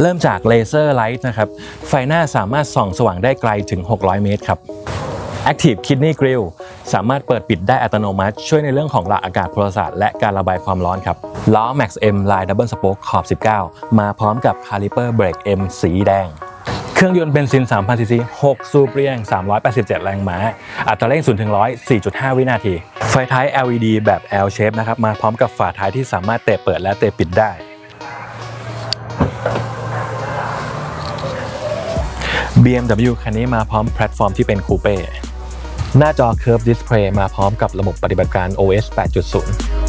เริ่มจาก Laserlight นะครับไฟหน้าสามารถส่องสว่างได้ไกลถึง 600 เมตรครับ Active Kidney Grille สามารถเปิดปิดได้อัตโนมัติ ช่วยในเรื่องของหลักอากาศพลศาสตร์และการระบายความร้อนครับ ล้อ แม็ก M ลาย Double Spoke ขอบ 19 มาพร้อมกับ Caliper Brake M สีแดง เครื่องยนต์เบนซิน 3,000 ซีซี 6 สูบเรียง 387 แรงม้า อัตราเร่ง 0 ถึง 100 4.5 วินาที ไฟท้าย LED แบบ L shape นะครับ มาพร้อมกับฝาท้ายที่สามารถเตะเปิดและเตะปิดได้ BMW คันนี้มาพร้อมแพลตฟอร์มที่เป็นคูเป้ หน้าจอ Curve Display มาพร้อมกับระบบปฏิบัติการ OS 8.0